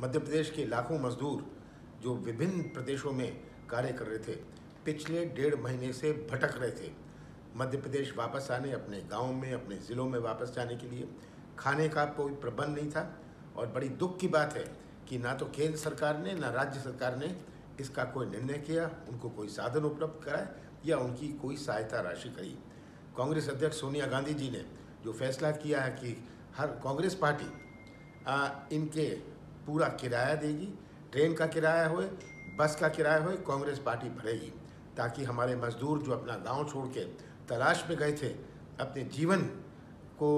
मध्य प्रदेश के लाखों मजदूर जो विभिन्न प्रदेशों में कार्य कर रहे थे पिछले डेढ़ महीने से भटक रहे थे। मध्य प्रदेश वापस आने अपने गाँव में अपने ज़िलों में वापस जाने के लिए खाने का कोई प्रबंध नहीं था। और बड़ी दुख की बात है कि ना तो केंद्र सरकार ने ना राज्य सरकार ने इसका कोई निर्णय किया उनको कोई साधन उपलब्ध कराए या उनकी कोई सहायता राशि करी। कांग्रेस अध्यक्ष सोनिया गांधी जी ने जो फैसला किया है कि हर कांग्रेस पार्टी आ, इनके पूरा किराया देगी, ट्रेन का किराया होए, बस का किराया होए, कांग्रेस पार्टी भरेगी, ताकि हमारे मजदूर जो अपना गाँव छोड़ के तलाश में गए थे, अपने जीवन को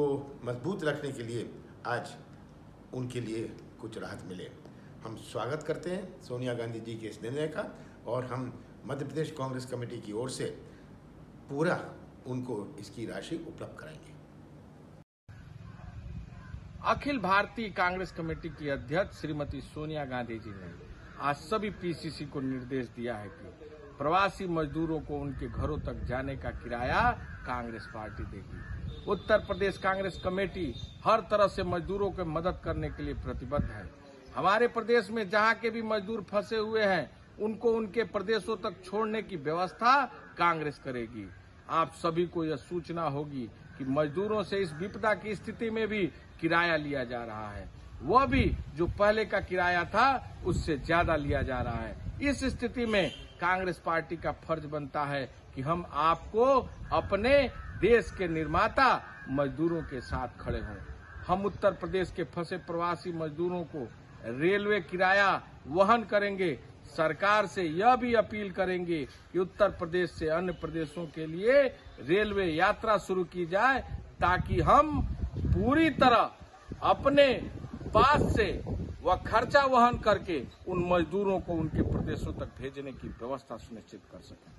मज़बूत रखने के लिए आज उनके लिए कुछ राहत मिले। हम स्वागत करते हैं सोनिया गांधी जी के इस निर्णय का, और हम मध्य प्रदेश कांग्रेस कमेटी की ओर से पूरा उनको इसकी राशि उपलब्ध कराएँगे। अखिल भारतीय कांग्रेस कमेटी की अध्यक्ष श्रीमती सोनिया गांधी जी ने आज सभी पीसीसी को निर्देश दिया है कि प्रवासी मजदूरों को उनके घरों तक जाने का किराया कांग्रेस पार्टी देगी। उत्तर प्रदेश कांग्रेस कमेटी हर तरह से मजदूरों की मदद करने के लिए प्रतिबद्ध है। हमारे प्रदेश में जहाँ के भी मजदूर फंसे हुए हैं, उनको उनके प्रदेशों तक छोड़ने की व्यवस्था कांग्रेस करेगी। आप सभी को यह सूचना होगी कि मजदूरों से इस विपदा की स्थिति में भी किराया लिया जा रहा है। वह भी जो पहले का किराया था, उससे ज़्यादा लिया जा रहा है। इस स्थिति में कांग्रेस पार्टी का फ़र्ज़ बनता है कि हम आपको अपने देश के निर्माता मजदूरों के साथ खड़े हों। हम उत्तर प्रदेश के फंसे प्रवासी मजदूरों को रेलवे किराया वहन करेंगे सरकार से यह भी अपील करेंगे कि उत्तर प्रदेश से अन्य प्रदेशों के लिए रेलवे यात्रा शुरू की जाए ताकि हम पूरी तरह अपने पास से व खर्चा वहन करके उन मजदूरों को उनके प्रदेशों तक भेजने की व्यवस्था सुनिश्चित कर सकें।